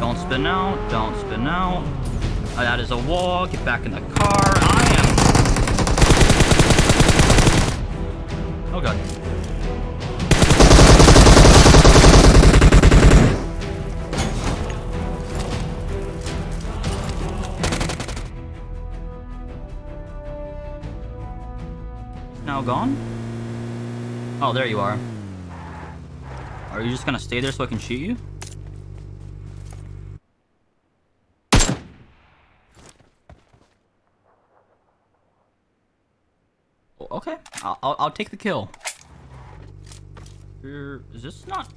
Don't spin out. Don't spin out. Uh, that is a wall. Get back in the car. I am... Oh, God. Now gone? Oh, there you are. Are you just gonna stay there so I can shoot you? Okay, I'll, I'll, I'll take the kill. Er, Is this not...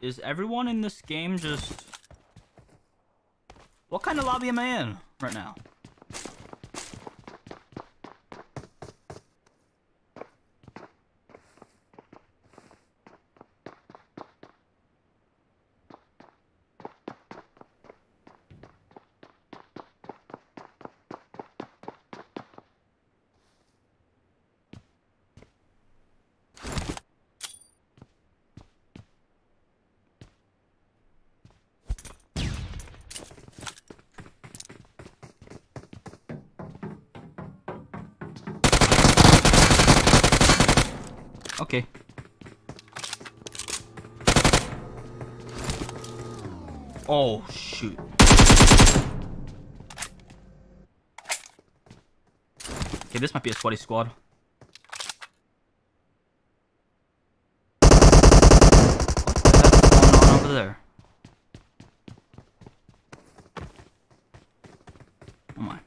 Is everyone in this game just... What kind of lobby am I in right now? Okay. Oh, shoot. Okay, this might be a sweaty squad. What the going on over there? Oh my.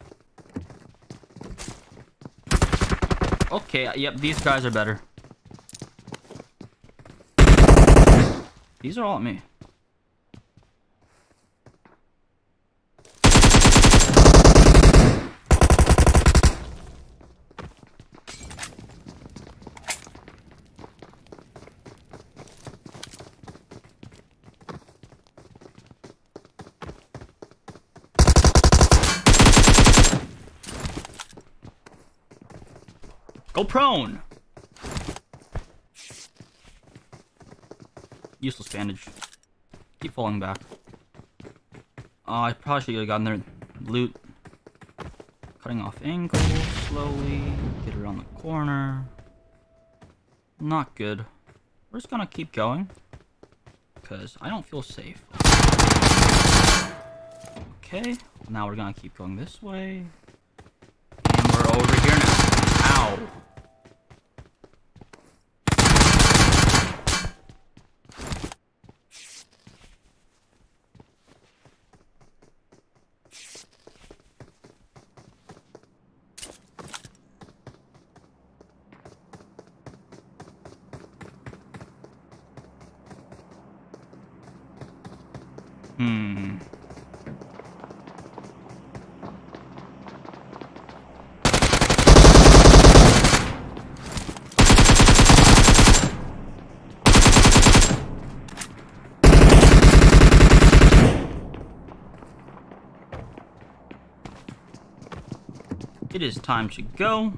Okay, uh, yep, these guys are better. These are all at me. Go prone! Useless bandage. Keep falling back. Oh, I probably should have gotten their loot. Cutting off angle slowly. Get around the corner. Not good. We're just gonna keep going. Because I don't feel safe. Okay. Now we're gonna keep going this way. And we're over here now. Ow. Hmm. It is time to go.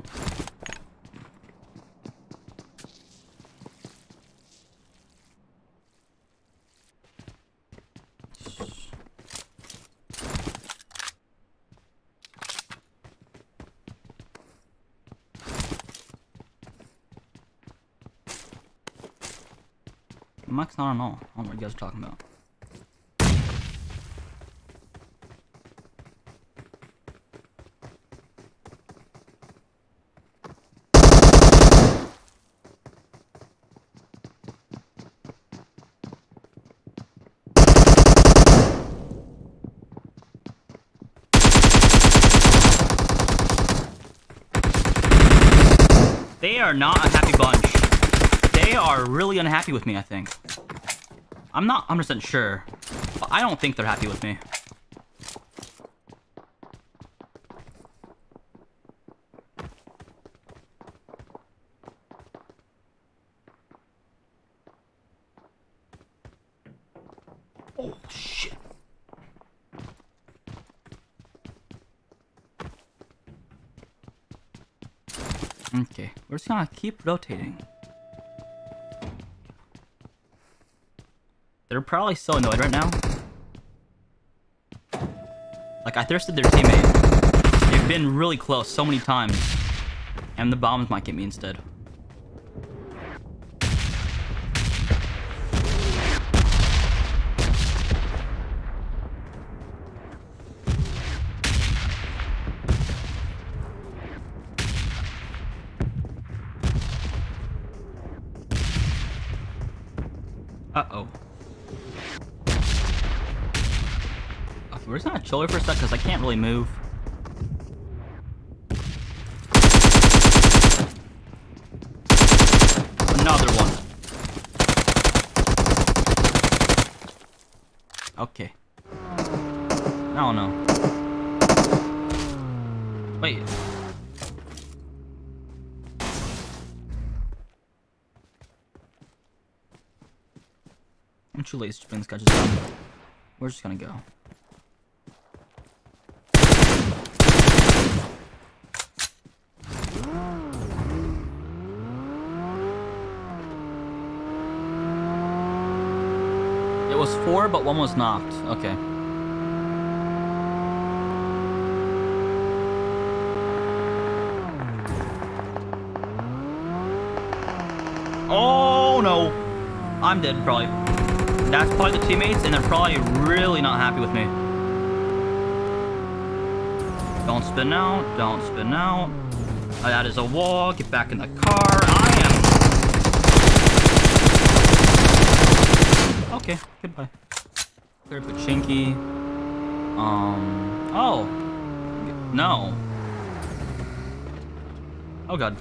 Mike's not on all. I don't know what you guys are talking about. They are not a happy bunch. They are really unhappy with me, I think. I'm not 100% sure, but I don't think they're happy with me. Oh, shit. Okay, we're just gonna keep rotating. They're probably so annoyed right now. Like, I thirsted their teammate. They've been really close so many times. And the bombs might get me instead. We're just gonna chill for a sec, because I can't really move. Another one. Okay. No, no. Wait. I'm too lazy to bring. We're just gonna go. It was four, but one was knocked. Okay. Oh no! I'm dead, probably. That's probably the teammates, and they're probably really not happy with me. Don't spin out. Don't spin out. Uh, that is a wall. Get back in the car. I am... Okay, goodbye. Clear Pochinki. Um... Oh. No. Oh god.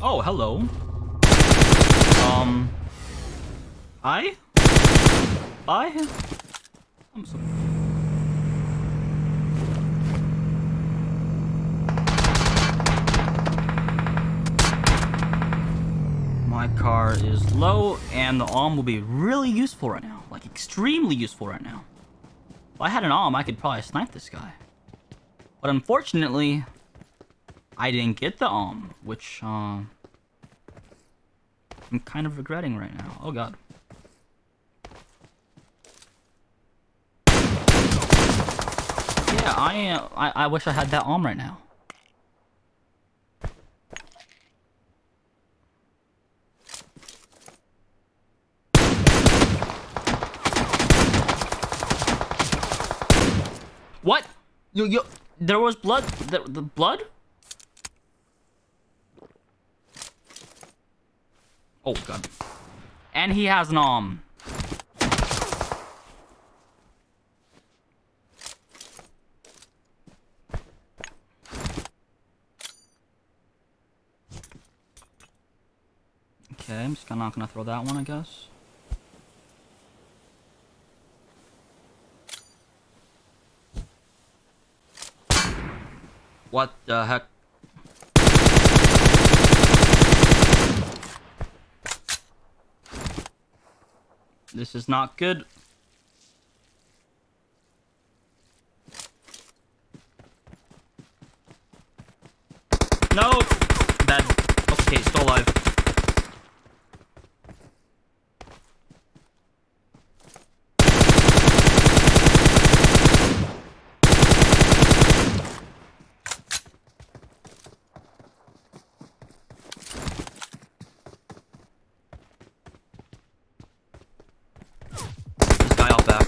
Oh, hello. Um. I? I? I'm so. My car is low, and the arm will be really useful right now. Like, extremely useful right now. If I had an arm, I could probably snipe this guy. But unfortunately, I didn't get the arm, which, uh... I'm kind of regretting right now. Oh god. I, I, I wish I had that arm right now. What? You, you, there was blood, the, the blood? Oh god. And he has an arm. Okay, I'm just not gonna throw that one, I guess. What the heck? This is not good. No! Bad. Okay, still alive. This guy out back.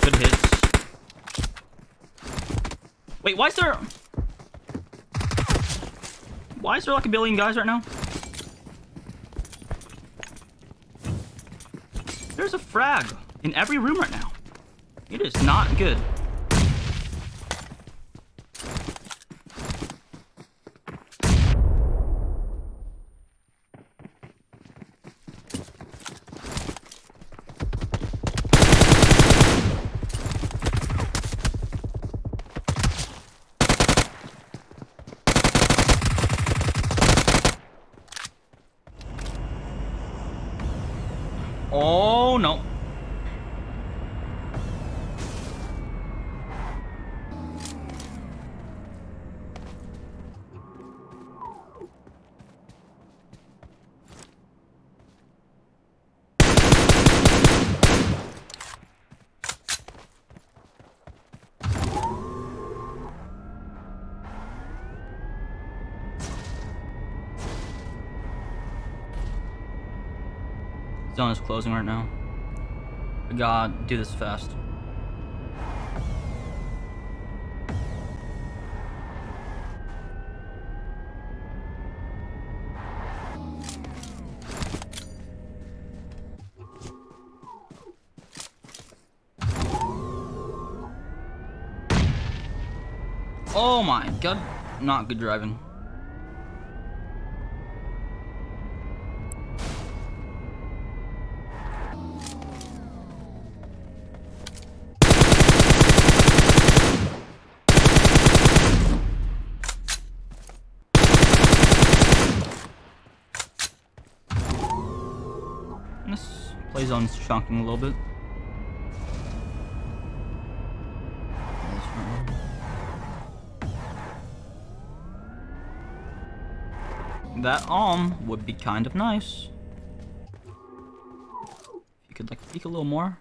Good hits. Wait, why is there... Why is there like a billion guys right now? There's a frag in every room right now. It is not good. Zone is closing right now. God, do this fast. Oh my god, not good driving. This play zone's chunking a little bit. That arm would be kind of nice. If you could like peek a little more.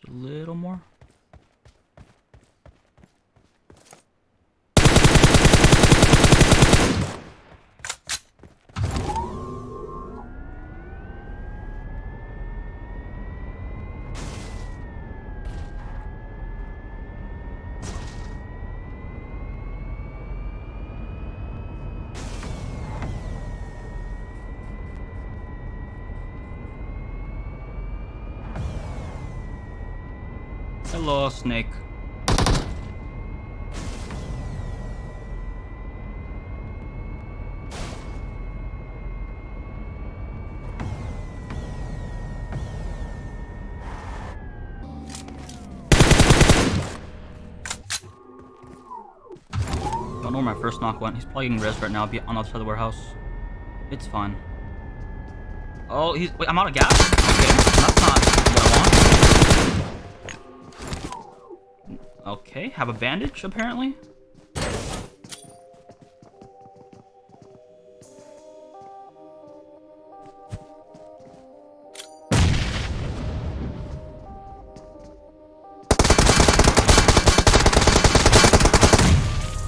Just a little more. Hello, snake. Don't know where my first knock went. He's probably getting res right now be on the other side of the warehouse. It's fine. Oh, he's- wait, I'm out of gas? Okay, that's not Okay, have a bandage, apparently.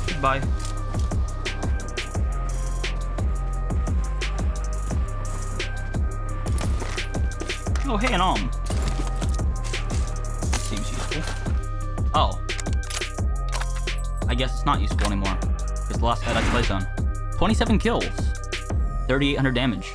Goodbye. Oh, hey, an arm. Guess it's not useful anymore. Because the last fight I played on. 27 kills. 3,800 damage.